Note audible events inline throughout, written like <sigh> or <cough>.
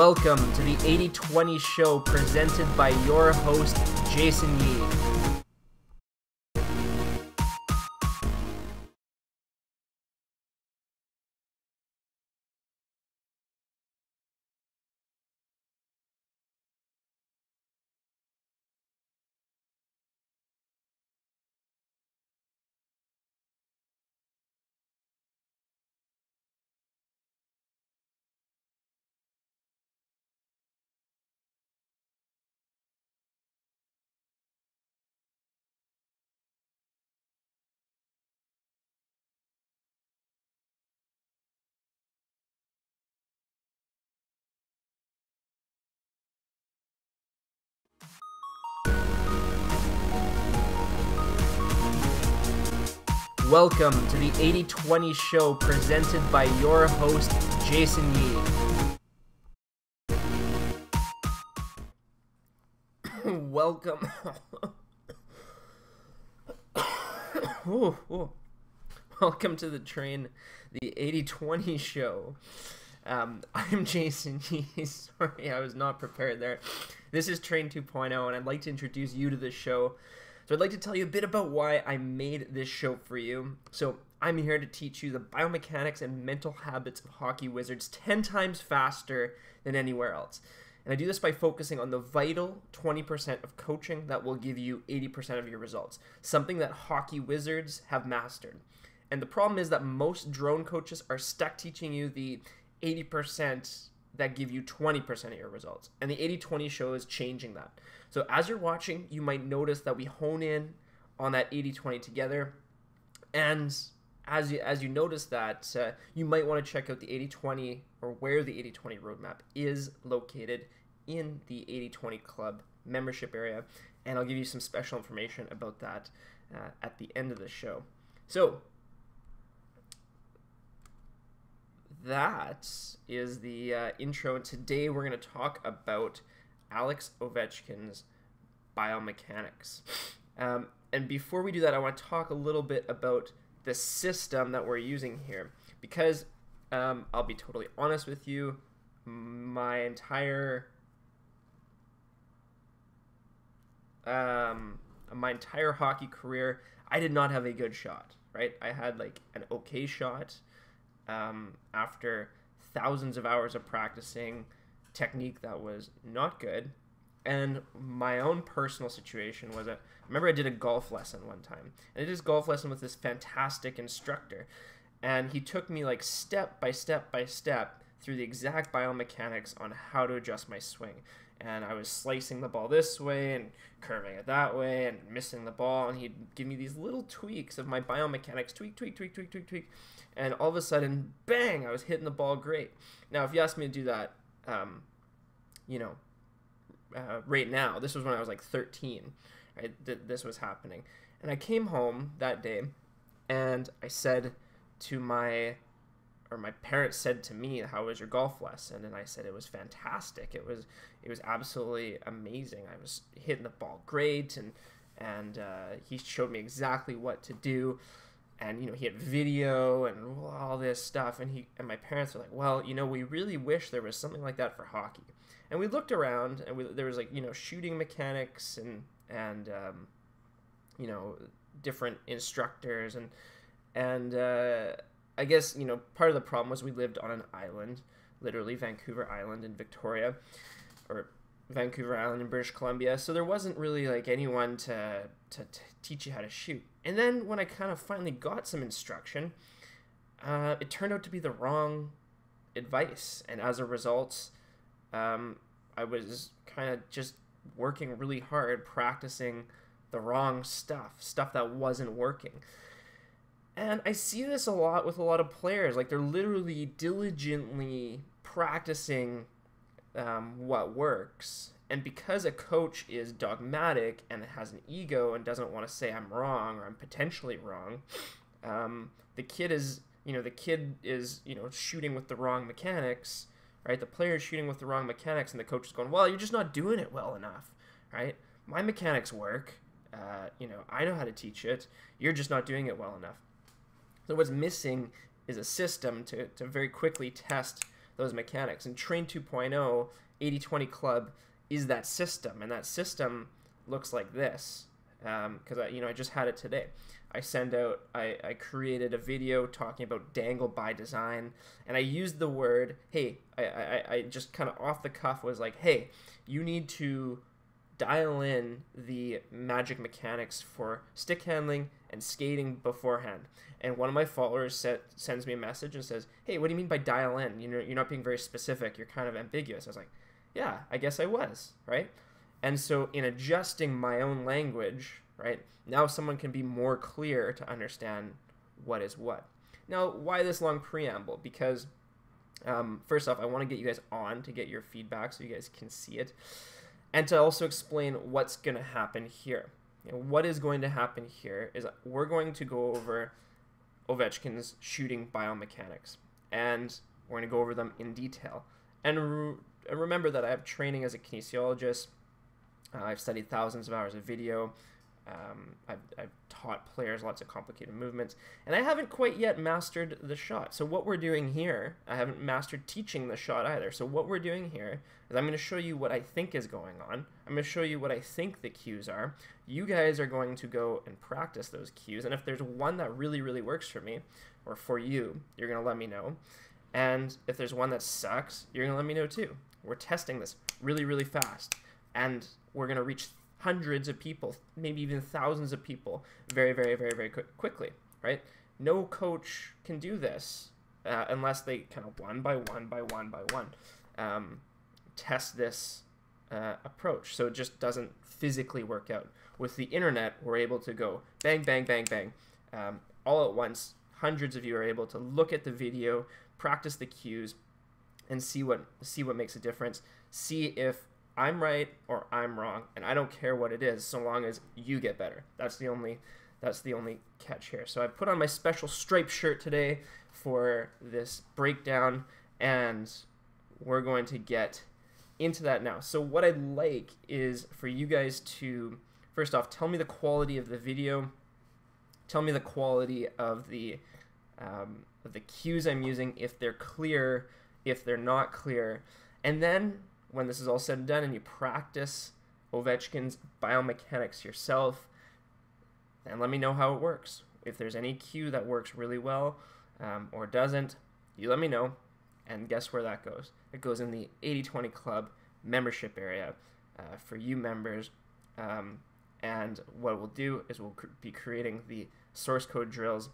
Welcome to the 8020 show presented by your host, Jason Yee. Welcome to the 8020 show presented by your host, Jason Yee. <coughs> Welcome. <coughs> ooh, ooh. Welcome to the train, the 8020 show. Um, <laughs> I'm Jason Yee. <laughs> Sorry, I was not prepared there. This is Train 2.0, and I'd like to introduce you to this show. So I'd like to tell you a bit about why I made this show for you. So I'm here to teach you the biomechanics and mental habits of hockey wizards 10 times faster than anywhere else. And I do this by focusing on the vital 20% of coaching that will give you 80% of your results, something that hockey wizards have mastered. And the problem is that most drone coaches are stuck teaching you the 80% that give you 20% of your results. And the 80 20 show is changing that. So as you're watching, you might notice that we hone in on that 80 20 together. And as you, as you notice that, uh, you might want to check out the 80 20 or where the 80 20 roadmap is located in the 80 20 club membership area. And I'll give you some special information about that uh, at the end of the show. So, that is the uh, intro. And today we're going to talk about Alex Ovechkin's biomechanics. Um, and before we do that, I want to talk a little bit about the system that we're using here. Because um, I'll be totally honest with you, my entire um, my entire hockey career, I did not have a good shot. Right, I had like an okay shot um, after thousands of hours of practicing technique that was not good. And my own personal situation was a. I remember I did a golf lesson one time, and I did this golf lesson with this fantastic instructor, and he took me like step by step by step through the exact biomechanics on how to adjust my swing. And I was slicing the ball this way and curving it that way and missing the ball, and he'd give me these little tweaks of my biomechanics, tweak, tweak, tweak, tweak, tweak, tweak, and all of a sudden, bang! I was hitting the ball great. Now, if you asked me to do that, um, you know, uh, right now, this was when I was like 13. Right, th- this was happening, and I came home that day, and I said to my or my parents said to me, "How was your golf lesson?" And I said it was fantastic. It was it was absolutely amazing. I was hitting the ball great, and and uh, he showed me exactly what to do. And you know he had video and all this stuff, and he and my parents were like, "Well, you know, we really wish there was something like that for hockey." And we looked around, and we, there was like you know shooting mechanics and and um, you know different instructors and and uh, I guess you know part of the problem was we lived on an island, literally Vancouver Island in Victoria, or Vancouver Island in British Columbia. So there wasn't really like anyone to, to, to teach you how to shoot. And then when I kind of finally got some instruction, uh, it turned out to be the wrong advice, and as a result, um, I was kind of just working really hard, practicing the wrong stuff, stuff that wasn't working. And I see this a lot with a lot of players. Like they're literally diligently practicing um, what works. And because a coach is dogmatic and has an ego and doesn't want to say I'm wrong or I'm potentially wrong, um, the kid is, you know, the kid is, you know, shooting with the wrong mechanics, right? The player is shooting with the wrong mechanics, and the coach is going, well, you're just not doing it well enough, right? My mechanics work. Uh, you know, I know how to teach it. You're just not doing it well enough. So what's missing is a system to, to very quickly test those mechanics. And Train 2.0, 80-20 Club is that system, and that system looks like this. Because um, I, you know, I just had it today. I send out, I, I created a video talking about dangle by design, and I used the word, hey, I, I, I just kind of off the cuff was like, hey, you need to dial in the magic mechanics for stick handling and skating beforehand. And one of my followers set, sends me a message and says, hey, what do you mean by dial in? You know, you're not being very specific. You're kind of ambiguous. I was like, yeah, I guess I was, right? And so in adjusting my own language, right, now someone can be more clear to understand what is what. Now, why this long preamble? Because um, first off, I want to get you guys on to get your feedback so you guys can see it, and to also explain what's going to happen here. You know, what is going to happen here is we're going to go over Ovechkin's shooting biomechanics, and we're going to go over them in detail. And re- remember that I have training as a kinesiologist. Uh, I've studied thousands of hours of video. Um, I've, I've taught players lots of complicated movements, and I haven't quite yet mastered the shot. So what we're doing here, I haven't mastered teaching the shot either. So what we're doing here is I'm going to show you what I think is going on. I'm going to show you what I think the cues are. You guys are going to go and practice those cues, and if there's one that really, really works for me, or for you, you're going to let me know. And if there's one that sucks, you're going to let me know too. We're testing this really, really fast, and we're going to reach hundreds of people, maybe even thousands of people, very, very, very, very quickly, right? No coach can do this uh, unless they kind of one by one by one by one um, test this uh, approach. So it just doesn't physically work out. With the internet, we're able to go bang, bang, bang, bang, um, all at once. Hundreds of you are able to look at the video, practice the cues, and see what see what makes a difference. See if I'm right or I'm wrong, and I don't care what it is, so long as you get better. That's the only that's the only catch here. So I put on my special striped shirt today for this breakdown, and we're going to get into that now. So what I'd like is for you guys to first off tell me the quality of the video, tell me the quality of the um, of the cues I'm using, if they're clear, if they're not clear, and then when this is all said and done and you practice Ovechkin's biomechanics yourself, and let me know how it works. If there's any cue that works really well um, or doesn't, you let me know. And guess where that goes? It goes in the 80-20 Club membership area uh, for you members. Um, and what we'll do is we'll be creating the source code drills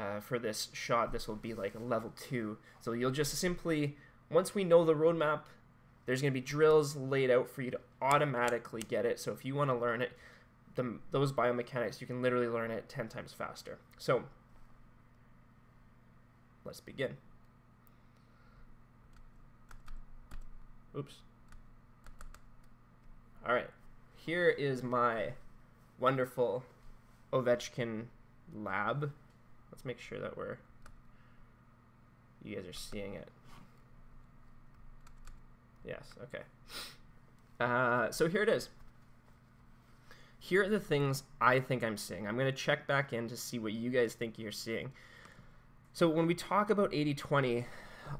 uh, for this shot. This will be like a level two. So you'll just simply, once we know the roadmap there's going to be drills laid out for you to automatically get it. So if you want to learn it, the, those biomechanics, you can literally learn it 10 times faster. So let's begin. Oops. All right, here is my wonderful Ovechkin lab. Let's make sure that we're, you guys are seeing it. Yes, okay. Uh, so here it is. Here are the things I think I'm seeing. I'm to check back in to see what you guys think you're seeing. So when we talk about 80-20,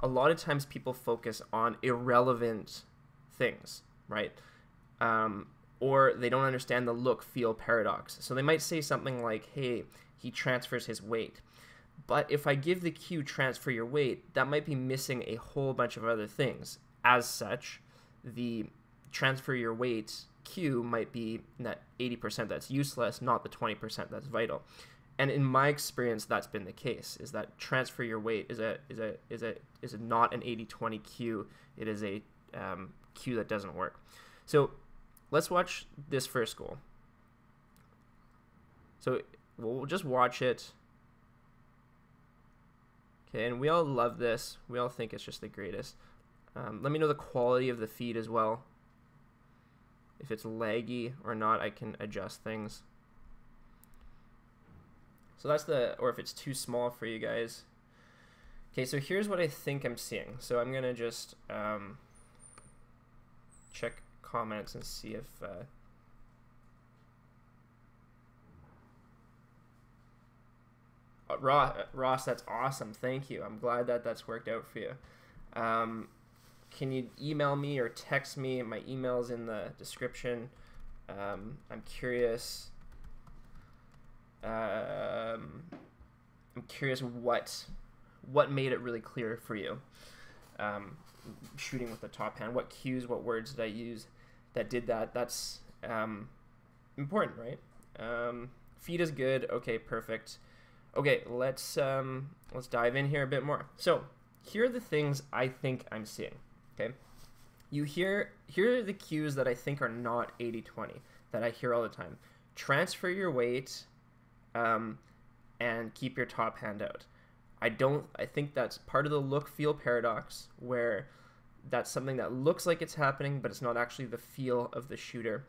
a lot of times people focus on irrelevant things, right? Um, or they don't understand the look-feel paradox. So they might say something like, hey, he transfers his weight. But if I give the cue transfer your weight, that might be missing a whole bunch of other things as such, the transfer your weight cue might be that 80% that's useless, not the 20% that's vital. And in my experience, that's been the case. Is that transfer your weight is a is a is a is a not an 80-20 cue. It is a um, cue that doesn't work. So let's watch this first goal. So we'll just watch it. Okay, and we all love this. We all think it's just the greatest. Um, let me know the quality of the feed as well. If it's laggy or not, I can adjust things. So that's the, or if it's too small for you guys. Okay, so here's what I think I'm seeing. So I'm gonna just um, check comments and see if uh, Ross, Ross, that's awesome. Thank you. I'm glad that that's worked out for you. Um, can you email me or text me? My email's in the description. Um, I'm curious. Um, I'm curious what what made it really clear for you. Um, shooting with the top hand, what cues, what words did I use that did that? That's um, important, right? Um, feed is good. Okay, perfect. Okay, let's um, let's dive in here a bit more. So here are the things I think I'm seeing. Okay, you hear here are the cues that I think are not 80-20 that I hear all the time. Transfer your weight, um, and keep your top hand out. I don't. I think that's part of the look feel paradox where that's something that looks like it's happening, but it's not actually the feel of the shooter.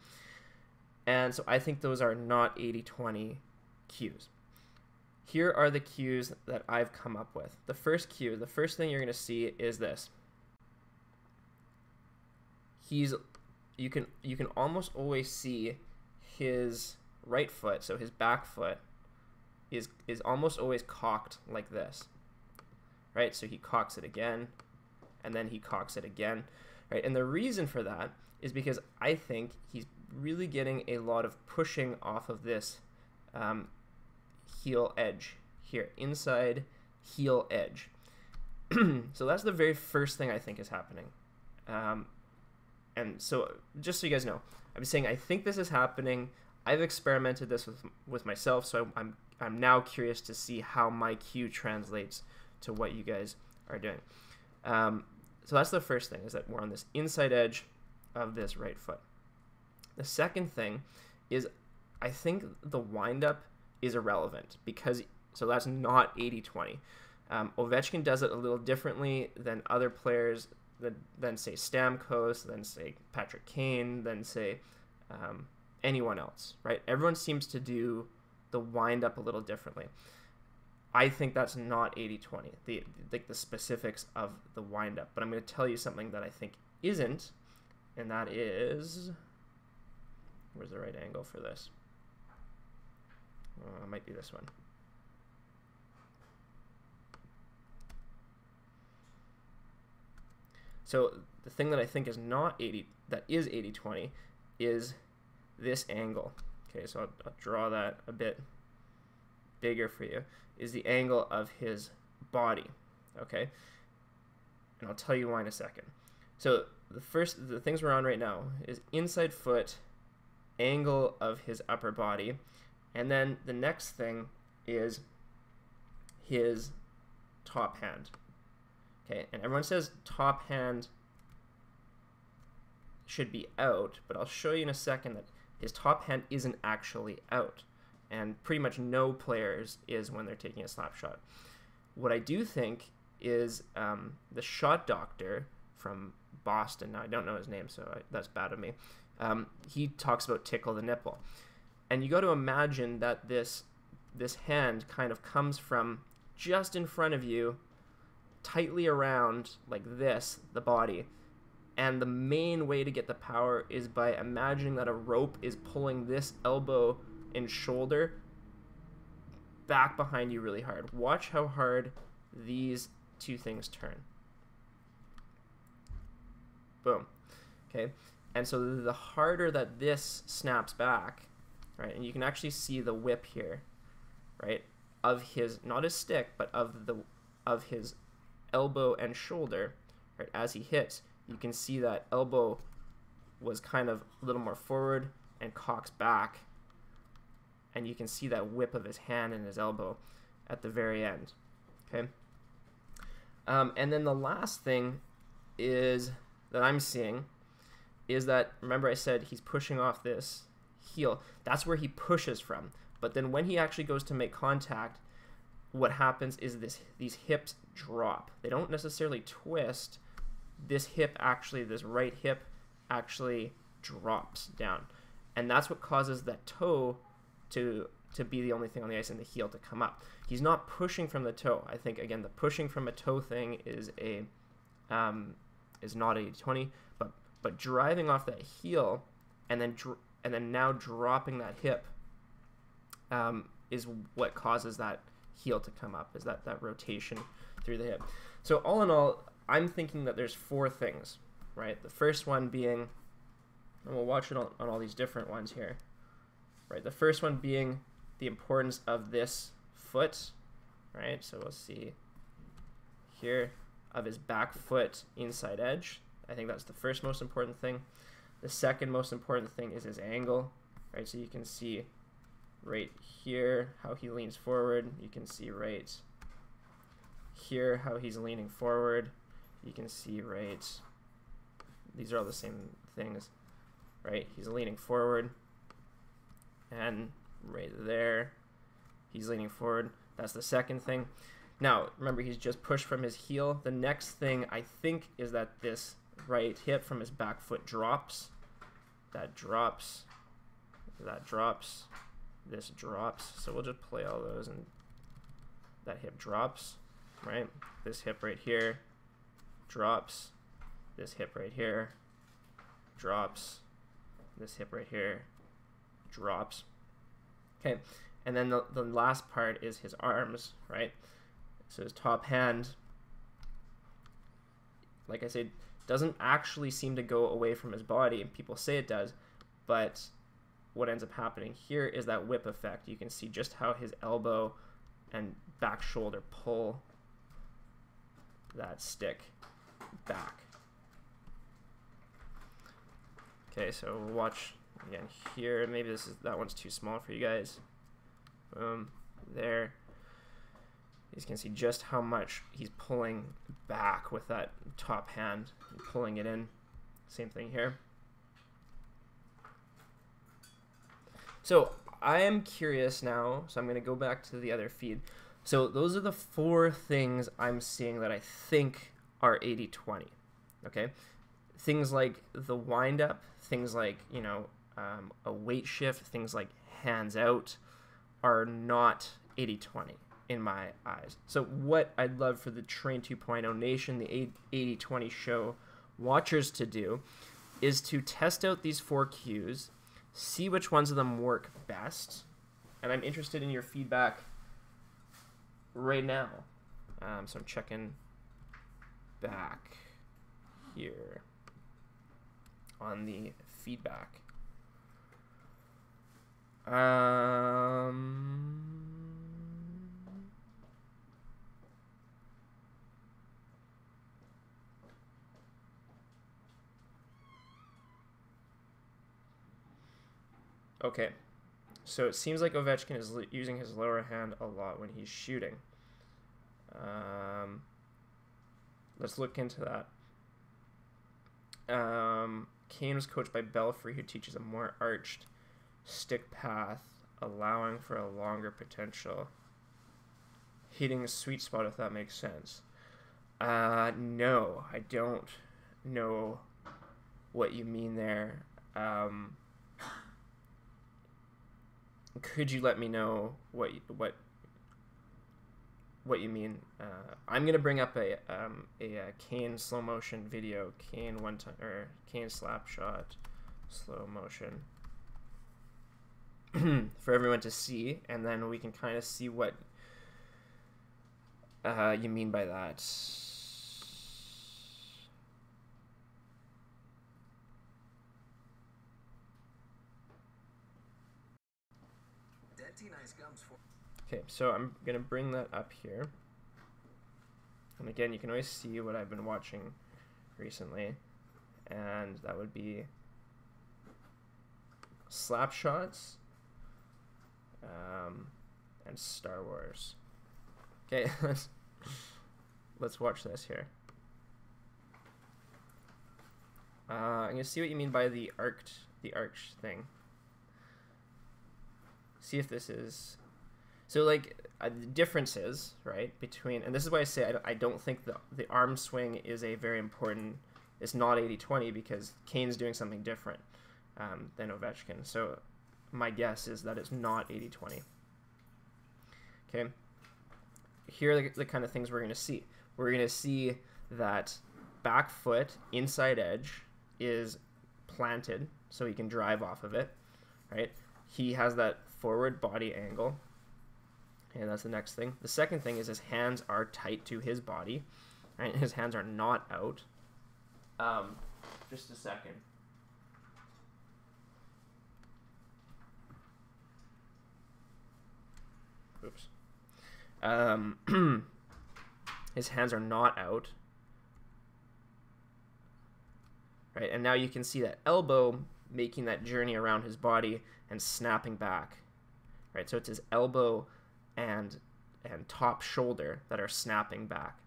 And so I think those are not 80 20 cues. Here are the cues that I've come up with. The first cue, the first thing you're going to see is this. He's you can you can almost always see his right foot, so his back foot is is almost always cocked like this. Right? So he cocks it again and then he cocks it again. Right? And the reason for that is because I think he's really getting a lot of pushing off of this um, heel edge here, inside heel edge. <clears throat> so that's the very first thing I think is happening. Um, and so just so you guys know, I'm saying I think this is happening. I've experimented this with with myself, so I'm I'm now curious to see how my cue translates to what you guys are doing. Um, so that's the first thing is that we're on this inside edge of this right foot. The second thing is I think the windup is irrelevant because so that's not 80-20. Um, Ovechkin does it a little differently than other players than, say Stamkos, than say Patrick Kane, than say um, anyone else, right? Everyone seems to do the wind up a little differently. I think that's not 80-20, the like the specifics of the wind up, but I'm going to tell you something that I think isn't, and that is where's the right angle for this? Uh, oh, it might be this one. So the thing that I think is not 80, that is 80-20, is this angle. Okay, so I'll, I'll draw that a bit bigger for you, is the angle of his body. Okay, and I'll tell you why in a second. So the first, the things we're on right now is inside foot, angle of his upper body, and then the next thing is his top hand. Okay, and everyone says top hand should be out, but I'll show you in a second that his top hand isn't actually out. And pretty much no players is when they're taking a slap shot. What I do think is um, the shot doctor from Boston, now I don't know his name, so I, that's bad of me. Um, he talks about tickle the nipple. And you got to imagine that this this hand kind of comes from just in front of you tightly around like this, the body. And the main way to get the power is by imagining that a rope is pulling this elbow and shoulder back behind you really hard. Watch how hard these two things turn. Boom. Okay. And so the harder that this snaps back, right, and you can actually see the whip here, right, of his, not his stick, but of the, of his elbow and shoulder, right, as he hits, you can see that elbow was kind of a little more forward and cocks back. And you can see that whip of his hand and his elbow at the very end. Okay. Um, and then the last thing is that I'm seeing is that remember I said he's pushing off this heel. That's where he pushes from. But then when he actually goes to make contact, what happens is this these hips drop. They don't necessarily twist. This hip actually, this right hip actually drops down. And that's what causes that toe to to be the only thing on the ice and the heel to come up. He's not pushing from the toe. I think again the pushing from a toe thing is a um, is not a 20, but but driving off that heel and then dr- and then now dropping that hip um, is what causes that heel to come up is that that rotation through the hip so all in all I'm thinking that there's four things, right? The first one being, and we'll watch it on, on all these different ones here, right? The first one being the importance of this foot, right? So we'll see here of his back foot inside edge. I think that's the first most important thing. The second most important thing is his angle, right? So you can see right here how he leans forward. You can see right here how he's leaning forward. You can see right, these are all the same things, right? He's leaning forward and right there, he's leaning forward. That's the second thing. Now, remember, he's just pushed from his heel. The next thing I think is that this right hip from his back foot drops. That drops. That drops. This drops. So we'll just play all those and that hip drops, right? This hip right here drops. This hip right here drops. This hip right here drops. Okay, and then the, the last part is his arms, right? So his top hand, like I said, doesn't actually seem to go away from his body, and people say it does, but what ends up happening here is that whip effect. You can see just how his elbow and back shoulder pull that stick back. Okay, so watch again here. Maybe this is that one's too small for you guys. Boom, there. You can see just how much he's pulling back with that top hand, pulling it in. Same thing here. So I am curious now, so I'm going to go back to the other feed. So those are the four things I'm seeing that I think are 80-20, okay? Things like the wind-up, things like, you know, um, a weight shift, things like hands out are not 80-20 in my eyes. So what I'd love for the Train 2.0 Nation, the 80-20 show watchers to do is to test out these four cues, see which ones of them work best, and I'm interested in your feedback right now. Um, so I'm checking back here on the feedback. Um, Okay, so it seems like Ovechkin is using his lower hand a lot when he's shooting. Um, let's look into that. Um, Kane was coached by Belfry, who teaches a more arched stick path, allowing for a longer potential. Hitting a sweet spot, if that makes sense. Uh, no, I don't know what you mean there. Um, could you let me know what what what you mean? Uh, I'm gonna bring up a um, a, a Kane slow motion video, Kane one time or Kane slap shot, slow motion <clears throat> for everyone to see, and then we can kind of see what uh, you mean by that. Okay, so I'm going to bring that up here. And again, you can always see what I've been watching recently. And that would be slap shots um, and Star Wars. Okay, <laughs> let's, let's watch this here. Uh, I'm to see what you mean by the arced, the arch thing. See if this is so like uh, the differences, right, between and this is why I say I, I don't think the the arm swing is a very important. It's not 80-20 because Kane's doing something different um, than Ovechkin. So my guess is that it's not 80-20. Okay. Here are the, the kind of things we're going to see. We're going to see that back foot inside edge is planted so he can drive off of it, right? He has that forward body angle and that's the next thing. The second thing is his hands are tight to his body, right? His hands are not out. Um, just a second. Oops. Um, <clears throat> his hands are not out. Right, and now you can see that elbow making that journey around his body and snapping back. Right, so it's his elbow and and top shoulder that are snapping back.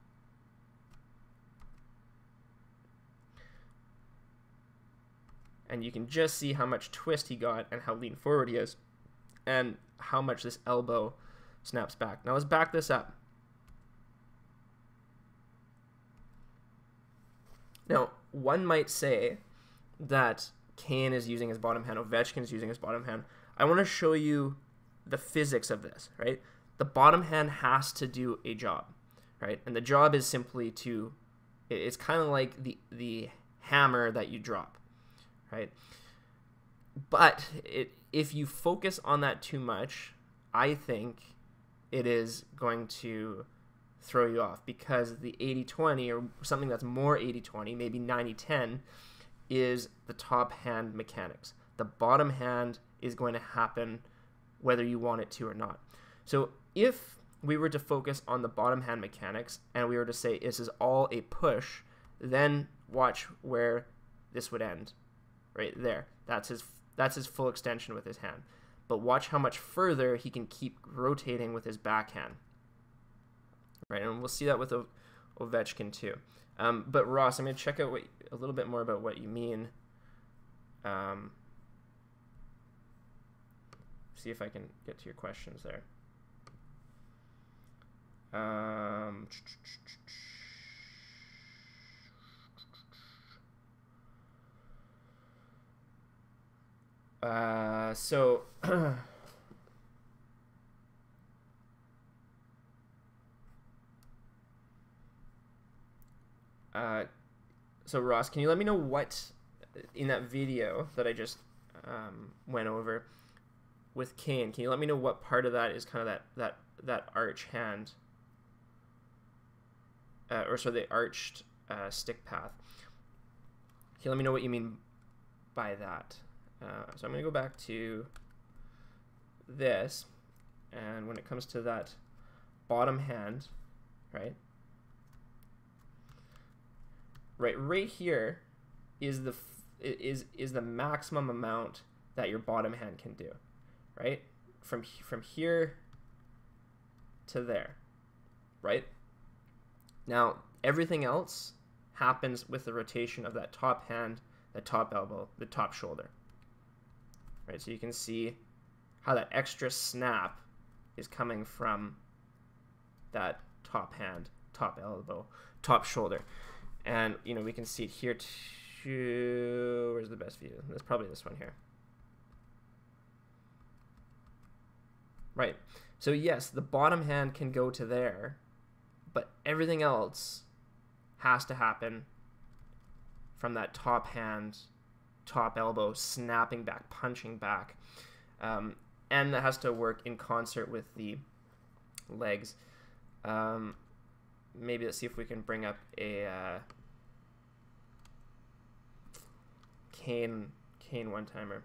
And you can just see how much twist he got and how lean forward he is and how much this elbow snaps back. Now let's back this up. Now, one might say that Kane is using his bottom hand, Ovechkin is using his bottom hand. I want to show you the physics of this, right? The bottom hand has to do a job, right? And the job is simply to, it's kind of like the, the hammer that you drop, right? But it, if you focus on that too much, I think it is going to throw you off because the 80 20 or something that's more 80 20, maybe 90 10, is the top hand mechanics. The bottom hand is going to happen whether you want it to or not. So if we were to focus on the bottom hand mechanics and we were to say this is all a push, then watch where this would end. Right there. That's his that's his full extension with his hand. But watch how much further he can keep rotating with his backhand. Right, and we'll see that with o- Ovechkin too. Um, but Ross, I'm going to check out what, a little bit more about what you mean. Um, see if I can get to your questions there. Um, uh, so <clears throat> uh, so Ross, can you let me know what in that video that I just um, went over with Kane? Can you let me know what part of that is kind of that that that arch hand, uh, or so the arched uh, stick path? Okay, let me know what you mean by that? Uh, so I'm going to go back to this, and when it comes to that bottom hand, right? right right here is the is is the maximum amount that your bottom hand can do right from from here to there right now everything else happens with the rotation of that top hand the top elbow the top shoulder right so you can see how that extra snap is coming from that top hand top elbow top shoulder and, you know, we can see it here too. Where's the best view? That's probably this one here. Right. So yes, the bottom hand can go to there, but everything else has to happen from that top hand, top elbow, snapping back, punching back. Um, and that has to work in concert with the legs. Um, maybe let's see if we can bring up a uh, Kane Kane one timer.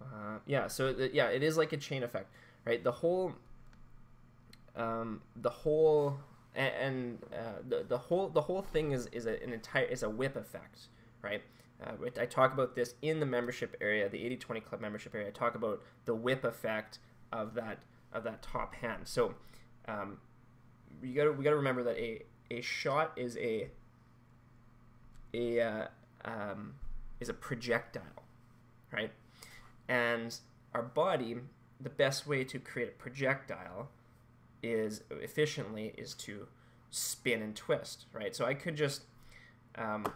Uh, yeah, so yeah, it is like a chain effect, right? The whole, um, the whole and, and uh, the, the whole the whole thing is is a, an entire is a whip effect, right? Uh, I talk about this in the membership area, the 80-20 club membership area. I talk about the whip effect of that of that top hand. So um, you got to we got to remember that a a shot is a a uh, um, is a projectile, right? And our body, the best way to create a projectile is efficiently is to spin and twist, right? So I could just, um,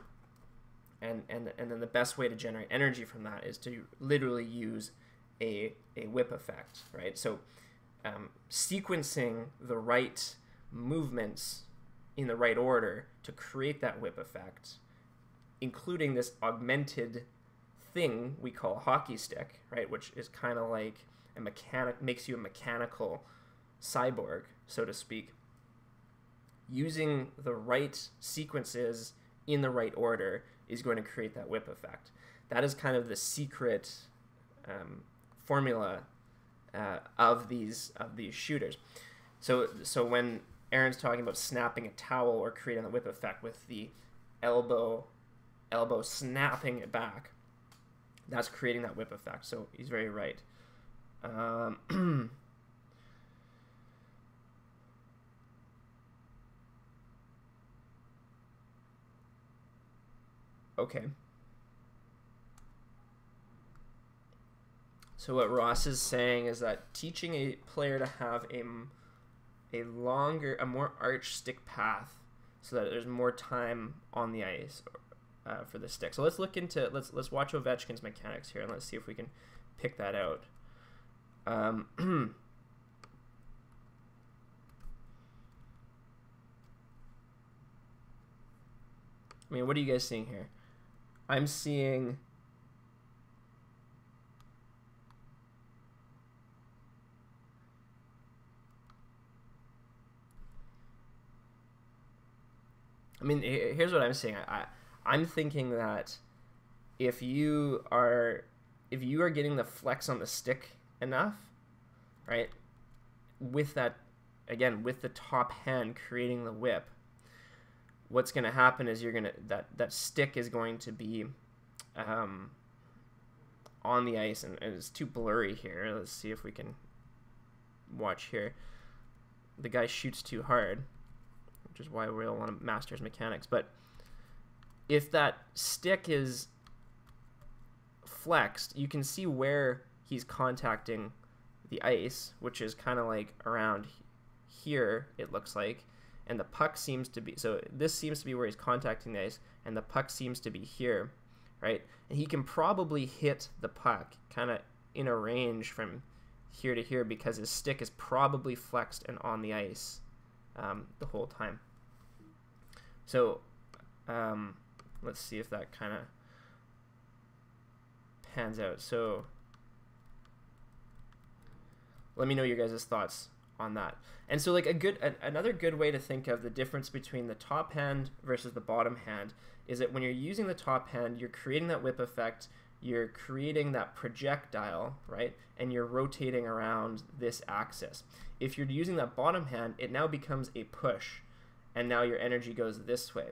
and and and then the best way to generate energy from that is to literally use a a whip effect, right? So um, sequencing the right movements in the right order to create that whip effect including this augmented thing we call a hockey stick, right? Which is kind of like a mechanic makes you a mechanical cyborg, so to speak. Using the right sequences in the right order is going to create that whip effect. That is kind of the secret um, formula uh, of these of these shooters. So so when Aaron's talking about snapping a towel or creating the whip effect with the elbow elbow snapping it back, that's creating that whip effect. So he's very right. Um, <clears throat> okay. So what Ross is saying is that teaching a player to have a a longer, a more arch stick path, so that there's more time on the ice uh, for the stick. So let's look into let's let's watch Ovechkin's mechanics here and let's see if we can pick that out. Um, <clears throat> I mean, what are you guys seeing here? I'm seeing I mean, here's what I'm saying. I, I'm thinking that if you are if you are getting the flex on the stick enough, right, with that again with the top hand creating the whip, what's going to happen is you're going to that that stick is going to be um, on the ice and, and it's too blurry here. Let's see if we can watch here. The guy shoots too hard which is why we all want to master his mechanics. But if that stick is flexed, you can see where he's contacting the ice, which is kind of like around here, it looks like. And the puck seems to be, so this seems to be where he's contacting the ice, and the puck seems to be here, right? And he can probably hit the puck kind of in a range from here to here because his stick is probably flexed and on the ice um, the whole time. So um, let's see if that kind of pans out. So let me know your guys' thoughts on that. And so like a good another good way to think of the difference between the top hand versus the bottom hand is that when you're using the top hand, you're creating that whip effect, you're creating that projectile, right? And you're rotating around this axis. If you're using that bottom hand, it now becomes a push and now your energy goes this way.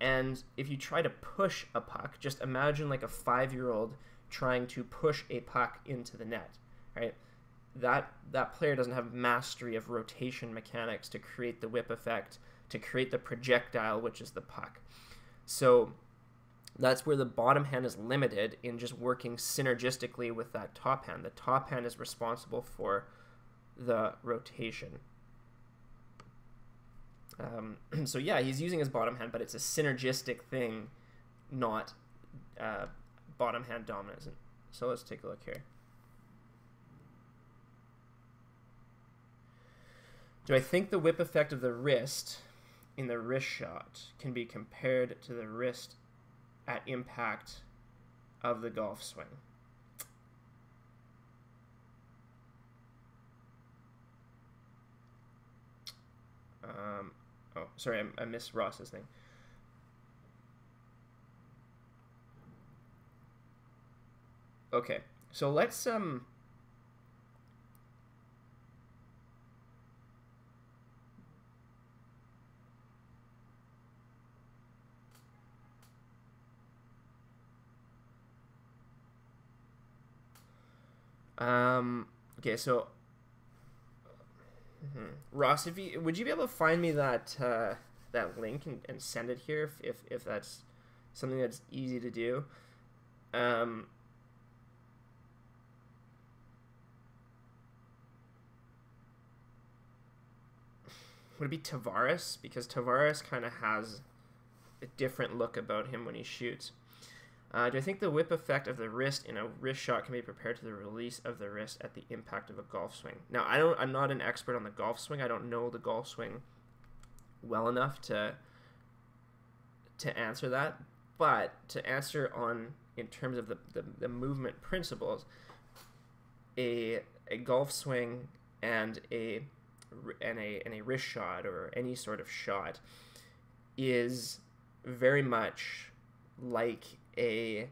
And if you try to push a puck, just imagine like a five year old trying to push a puck into the net, right? That that player doesn't have mastery of rotation mechanics to create the whip effect, to create the projectile, which is the puck. So that's where the bottom hand is limited in just working synergistically with that top hand. The top hand is responsible for the rotation. Um, <clears throat> so yeah, he's using his bottom hand, but it's a synergistic thing, not uh, bottom hand dominance. So let's take a look here. Do I think the whip effect of the wrist in the wrist shot can be compared to the wrist at impact of the golf swing? Um, Oh, sorry, I, I missed Ross's thing. Okay, so let's um. Um, okay, so Mm-hmm. Ross, if you would you be able to find me that uh, that link and, and send it here if, if, if that's something that's easy to do. Um, would it be Tavares? Because Tavares kind of has a different look about him when he shoots. Uh, do I think the whip effect of the wrist in a wrist shot can be prepared to the release of the wrist at the impact of a golf swing? Now, I don't. I'm not an expert on the golf swing. I don't know the golf swing well enough to to answer that. but to answer on in terms of the, the, the movement principles, a a golf swing and a and a and a wrist shot or any sort of shot is very much like a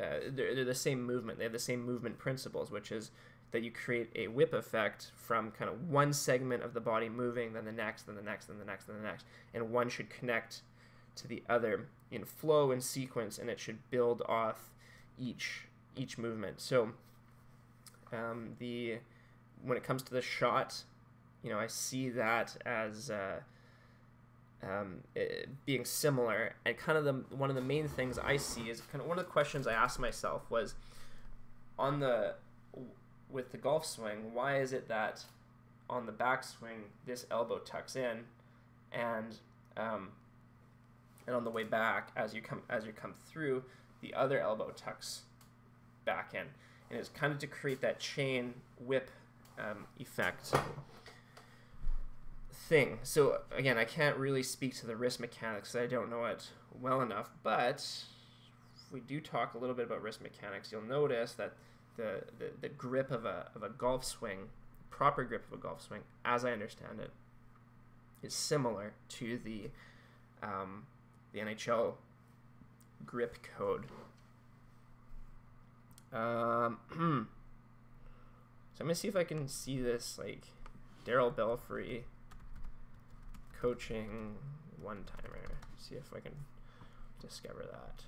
uh, they're, they're the same movement. They have the same movement principles, which is that you create a whip effect from kind of one segment of the body moving, then the next, then the next, then the next, then the next, and one should connect to the other in flow and sequence, and it should build off each each movement. So um, the when it comes to the shot, you know, I see that as uh, um, it, being similar, and kind of the one of the main things I see is kind of one of the questions I asked myself was on the with the golf swing, why is it that on the backswing this elbow tucks in, and um, and on the way back as you come as you come through, the other elbow tucks back in, and it's kind of to create that chain whip um, effect thing. So again, I can't really speak to the wrist mechanics. I don't know it well enough, but if we do talk a little bit about wrist mechanics, you'll notice that the, the, the grip of a, of a golf swing, proper grip of a golf swing, as I understand it, is similar to the um, the NHL grip code. Um, <clears throat> so I'm gonna see if I can see this like Darryl Belfry coaching one timer. See if I can discover that.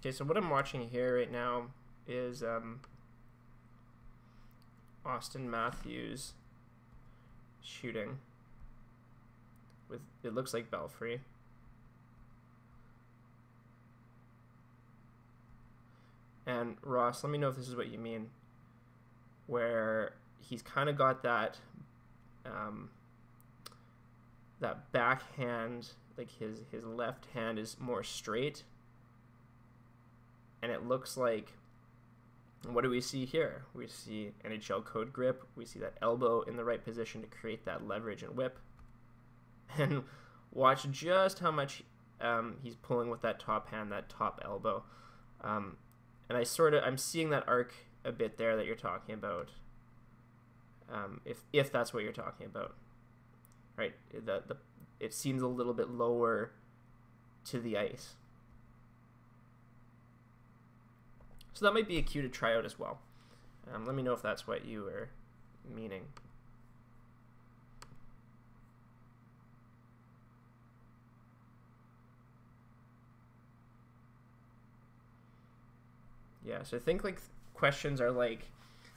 Okay, so what I'm watching here right now is um, Auston Matthews shooting with it looks like Belfry. And Ross, let me know if this is what you mean. Where he's kind of got that um, that backhand, like his his left hand is more straight and it looks like what do we see here? We see NHL code grip. We see that elbow in the right position to create that leverage and whip. <laughs> And watch just how much um, he's pulling with that top hand, that top elbow. Um, and I sort of I'm seeing that arc a bit there that you're talking about. Um, if if that's what you're talking about, right? The the it seems a little bit lower to the ice. So that might be a cue to try out as well. Um, let me know if that's what you were meaning. Yeah, so I think like questions are like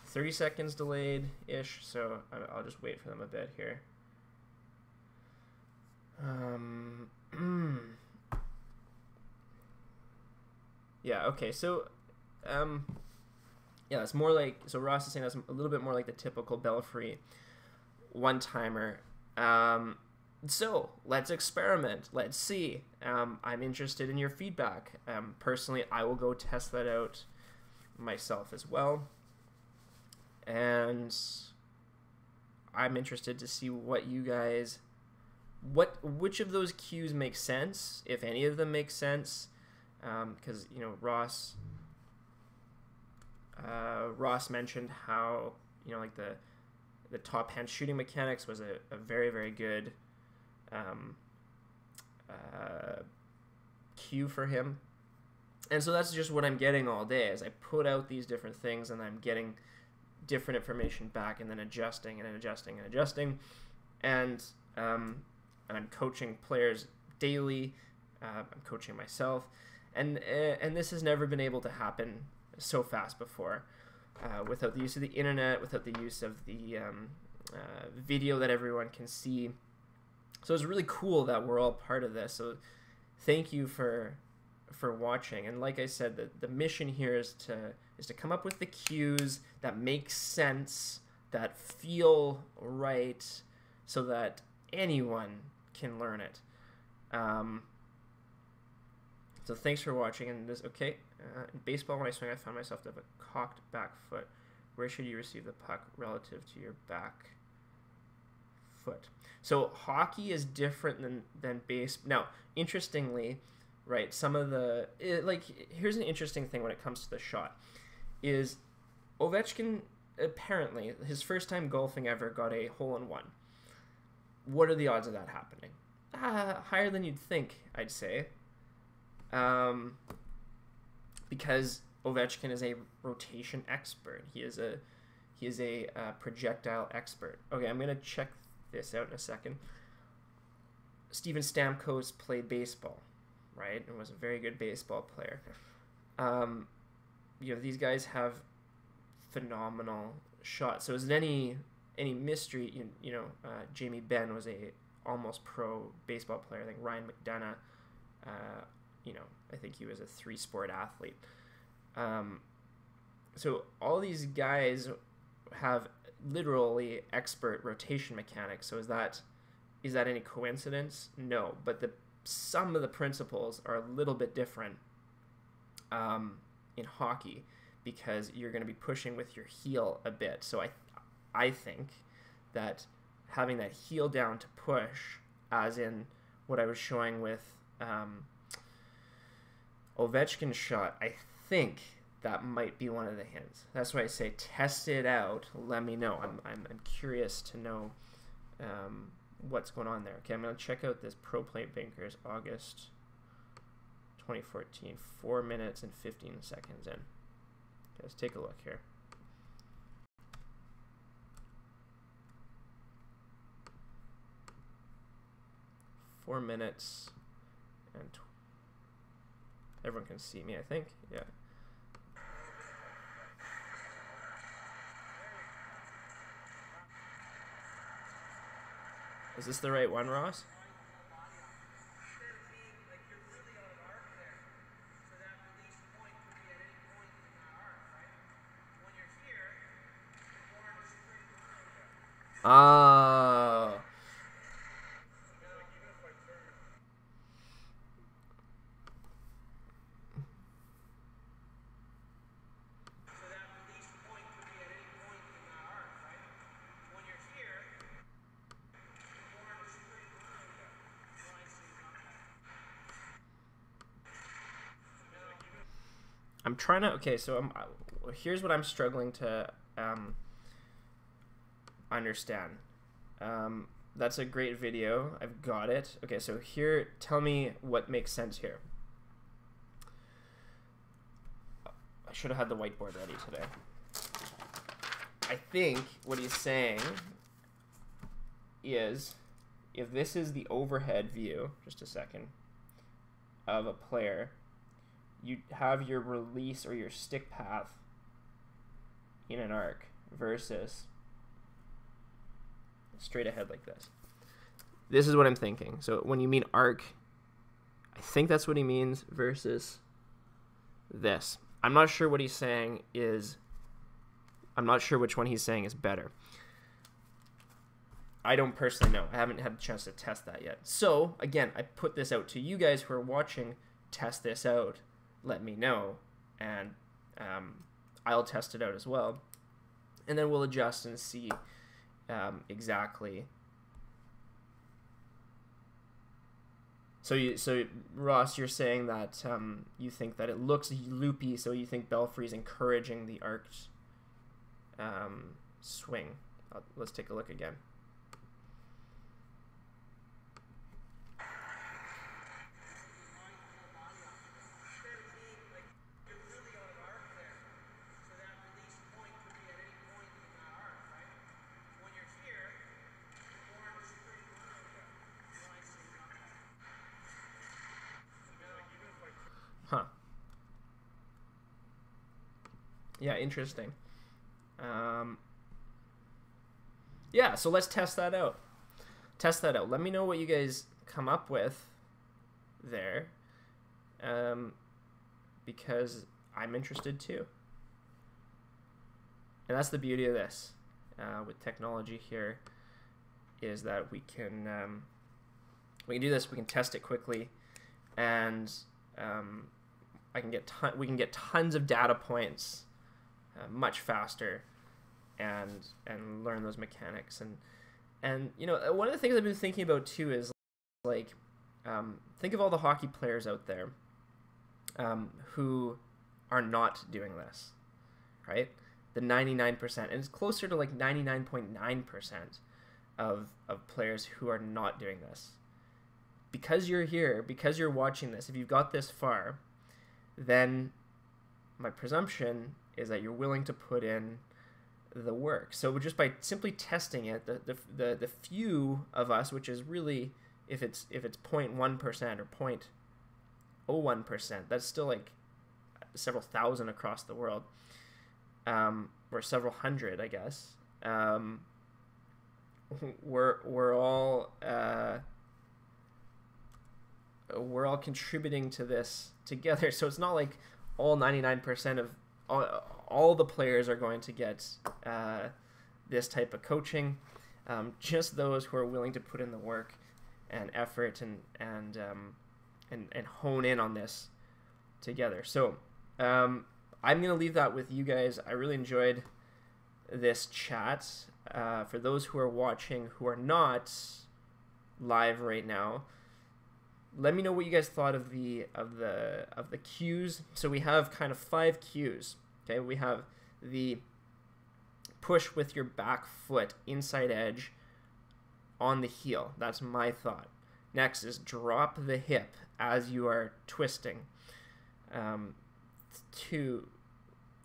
30 seconds delayed ish, so I'll just wait for them a bit here. Um, <clears throat> yeah, okay, so um, yeah, it's more like so Ross is saying that's a little bit more like the typical Belfry one timer. Um, so let's experiment. Let's see. Um, I'm interested in your feedback. Um, personally, I will go test that out myself as well, and I'm interested to see what you guys, what which of those cues make sense, if any of them make sense, because um, you know Ross uh, Ross mentioned how you know like the the top hand shooting mechanics was a, a very very good um, uh, cue for him, and so that's just what I'm getting all day as I put out these different things and I'm getting different information back and then adjusting and adjusting and adjusting, and um, and I'm coaching players daily. Uh, I'm coaching myself, and uh, and this has never been able to happen so fast before, uh, without the use of the internet, without the use of the um, uh, video that everyone can see. So it's really cool that we're all part of this. So thank you for for watching. And like I said, the, the mission here is to is to come up with the cues that make sense, that feel right, so that anyone can learn it. Um, so thanks for watching. And this okay. Uh, in baseball, when I swing, I find myself to have a cocked back foot. Where should you receive the puck relative to your back foot? So hockey is different than than base. Now, interestingly, right? Some of the it, like here's an interesting thing when it comes to the shot is Ovechkin apparently his first time golfing ever got a hole in one. What are the odds of that happening? Uh, higher than you'd think, I'd say. Um, because Ovechkin is a rotation expert. He is a he is a uh, projectile expert. Okay, I'm gonna check this out in a second. Steven Stamkos played baseball right? And was a very good baseball player. Um, you know, these guys have phenomenal shots. So is it any any mystery? You, you know, uh, Jamie Benn was a almost pro baseball player. I think Ryan McDonagh. Uh, you know, I think he was a three sport athlete. Um, so all these guys have literally expert rotation mechanics. So is that is that any coincidence? No, but the some of the principles are a little bit different um, in hockey because you're going to be pushing with your heel a bit. So I, I think that having that heel down to push, as in what I was showing with um, Ovechkin's shot, I think that might be one of the hints. That's why I say test it out. Let me know. I'm, I'm, I'm curious to know um, what's going on there. Okay, I'm going to check out this Pro Plate Bankers August 2014. 4 minutes and 15 seconds in. Okay, let's take a look here. Four minutes and everyone can see me, I think. Yeah. Is this the right one, Ross? Ah. I'm trying to. Okay, so I'm, here's what I'm struggling to um, understand. Um, that's a great video. I've got it. Okay, so here, tell me what makes sense here. I should have had the whiteboard ready today. I think what he's saying is if this is the overhead view, just a second, of a player you have your release or your stick path in an arc versus straight ahead like this. This is what I'm thinking. So when you mean arc, I think that's what he means versus this. I'm not sure what he's saying is I'm not sure which one he's saying is better. I don't personally know. I haven't had a chance to test that yet. So, again, I put this out to you guys who are watching. Test this out let me know, and um, I'll test it out as well, and then we'll adjust and see um, exactly. So you, so Ross, you're saying that um, you think that it looks loopy, so you think Belfry's encouraging the arced um, swing. Uh, let's take a look again. Yeah, interesting. Um, yeah, so let's test that out. Test that out. Let me know what you guys come up with there, um, because I'm interested too. And that's the beauty of this uh, with technology here, is that we can um, we can do this. We can test it quickly, and um, I can get ton- we can get tons of data points uh, much faster, and and learn those mechanics and and you know one of the things I've been thinking about too is like um, think of all the hockey players out there um, who are not doing this, right? The 99%, and it's closer to like 99.9% of, of players who are not doing this. Because you're here, because you're watching this, if you've got this far, then my presumption is that you're willing to put in the work. So just by simply testing it, the, the, the, the few of us, which is really if it's if it's 0.1 percent or 0.01 percent, that's still like several thousand across the world, um, or several hundred, I guess. Um, we're we're all uh, we're all contributing to this together. <laughs> So it's not like all 99% of all, all the players are going to get uh, this type of coaching. Um, just those who are willing to put in the work and effort and and um, and and hone in on this together. So um, I'm gonna leave that with you guys. I really enjoyed this chat. Uh, for those who are watching who are not live right now, let me know what you guys thought of the of the of the cues. So we have kind of five cues. Okay, we have the push with your back foot inside edge on the heel. That's my thought. Next is drop the hip as you are twisting. Um, two,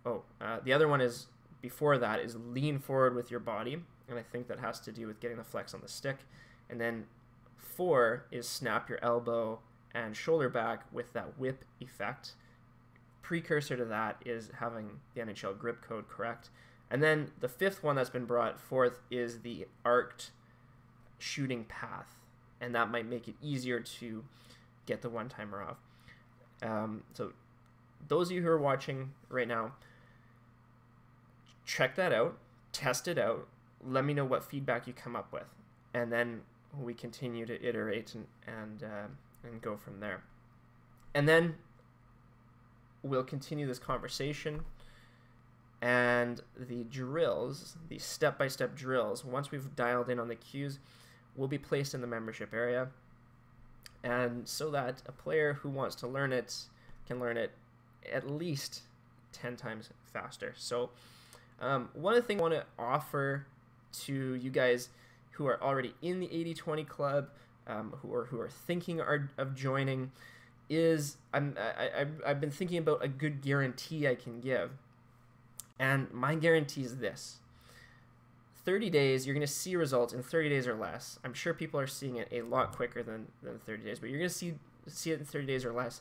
oh, uh, the other one is before that is lean forward with your body, and I think that has to do with getting the flex on the stick. And then four is snap your elbow and shoulder back with that whip effect. Precursor to that is having the NHL grip code correct. And then the fifth one that's been brought forth is the arced shooting path, and that might make it easier to get the one timer off. Um, so, those of you who are watching right now, check that out, test it out, let me know what feedback you come up with, and then we continue to iterate and and uh, and go from there. And then we'll continue this conversation and the drills, the step-by-step drills, once we've dialed in on the cues, will be placed in the membership area. And so that a player who wants to learn it can learn it at least 10 times faster. So, um, one of the things I want to offer to you guys who are already in the 80 20 club, um, who, are, who are thinking are, of joining, is I'm, I, I, I've been thinking about a good guarantee I can give. And my guarantee is this 30 days, you're going to see results in 30 days or less. I'm sure people are seeing it a lot quicker than, than 30 days, but you're going to see see it in 30 days or less.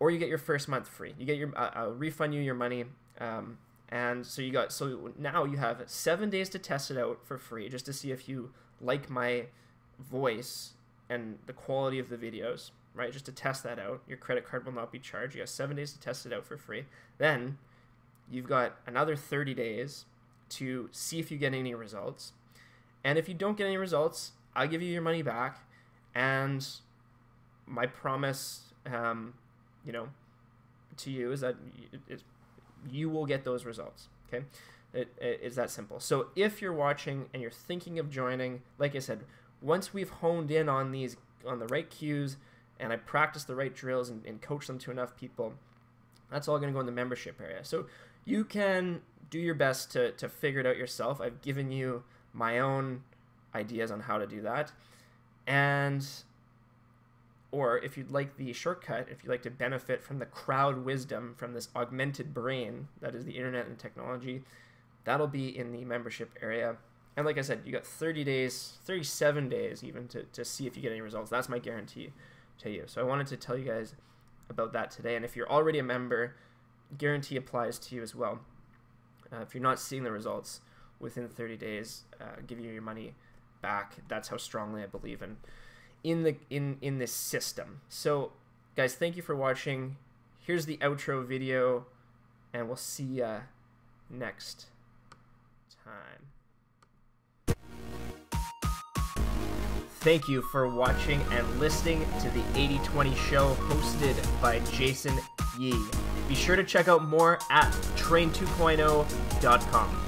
Or you get your first month free. You get your, uh, I'll refund you your money. Um, and so you got, so now you have seven days to test it out for free just to see if you like my voice and the quality of the videos, right? Just to test that out. Your credit card will not be charged. You have seven days to test it out for free. Then you've got another 30 days to see if you get any results. And if you don't get any results, I'll give you your money back. And my promise, um, you know, to you is that it, you will get those results. Okay, it, it, it's that simple. So if you're watching and you're thinking of joining, like I said, once we've honed in on these on the right cues and I practice the right drills and, and coach them to enough people, that's all going to go in the membership area. So you can do your best to, to figure it out yourself. I've given you my own ideas on how to do that. And or if you'd like the shortcut, if you'd like to benefit from the crowd wisdom from this augmented brain that is the internet and technology, that'll be in the membership area. And like I said, you got 30 days, 37 days even to, to see if you get any results. That's my guarantee to you. So I wanted to tell you guys about that today. And if you're already a member, guarantee applies to you as well. Uh, if you're not seeing the results within 30 days, uh, give you your money back. That's how strongly I believe in in the in in this system. So, guys, thank you for watching. Here's the outro video, and we'll see ya next time. Thank you for watching and listening to the 8020 show hosted by Jason Yee. Be sure to check out more at train2.0.com.